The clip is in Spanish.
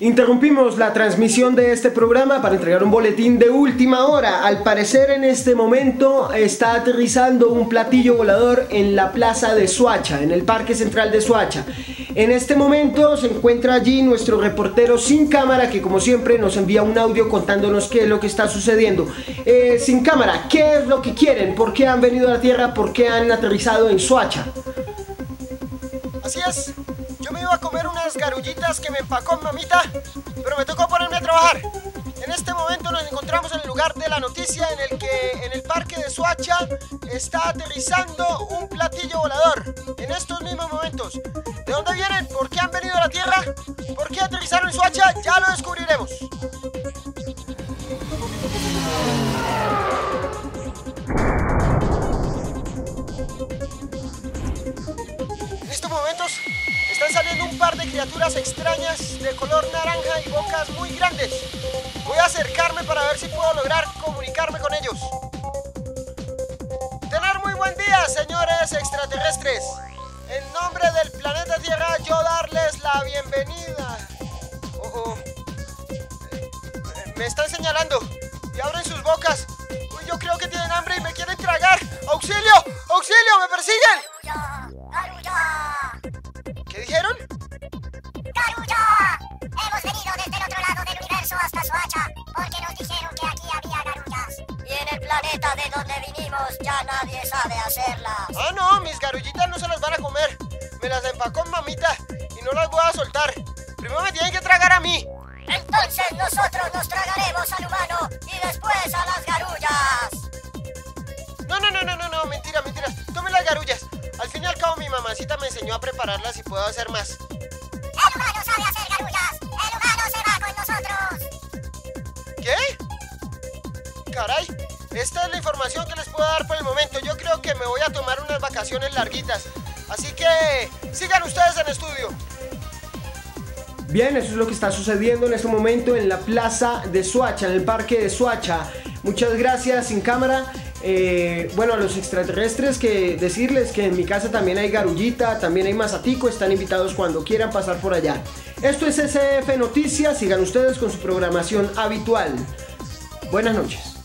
Interrumpimos la transmisión de este programa para entregar un boletín de última hora. Al parecer en este momento está aterrizando un platillo volador en la plaza de Suacha, en el Parque Central de Suacha. En este momento se encuentra allí nuestro reportero sin cámara que como siempre nos envía un audio contándonos qué es lo que está sucediendo. Eh, sin cámara, ¿qué es lo que quieren? ¿Por qué han venido a la Tierra? ¿Por qué han aterrizado en Suacha? Así es, iba a comer unas garullitas que me empacó mi mamita, pero me tocó ponerme a trabajar. En este momento nos encontramos en el lugar de la noticia en el que en el parque de Suacha está aterrizando un platillo volador. En estos mismos momentos. ¿De dónde vienen? ¿Por qué han venido a la Tierra? ¿Por qué aterrizaron en Suacha? Ya lo descubriremos. En estos momentos están saliendo un par de criaturas extrañas de color naranja y bocas muy grandes. Voy a acercarme para ver si puedo lograr comunicarme con ellos. Tener muy buen día, señores extraterrestres. En nombre del planeta Tierra, yo darles la bienvenida. Oh, oh. Eh, Me están señalando y abren sus bocas. Uy, yo creo que tienen hambre y me quieren tragar. ¡Auxilio! ¡Auxilio! Sabe hacerlas. Ah, no, mis garullitas no se las van a comer. Me las empacó mi mamita y no las voy a soltar. Primero me tienen que tragar a mí. Entonces nosotros nos tragaremos al humano y después a las garullas. No, no, no, no, no, no, mentira, mentira. Tomen las garullas. Al fin y al cabo mi mamacita me enseñó a prepararlas y puedo hacer más. El humano sabe hacer garullas. El humano se va con nosotros. ¿Qué? Caray, esta es la información que les puedo dar por el momento. Yo creo que me voy a tomar unas vacaciones larguitas. Así que sigan ustedes en estudio. Bien, eso es lo que está sucediendo en este momento en la plaza de Suacha, en el parque de Suacha. Muchas gracias, sin cámara. Eh, bueno, a los extraterrestres que decirles que en mi casa también hay garullita, también hay mazatico, están invitados cuando quieran pasar por allá. Esto es SF Noticias, sigan ustedes con su programación habitual. Buenas noches.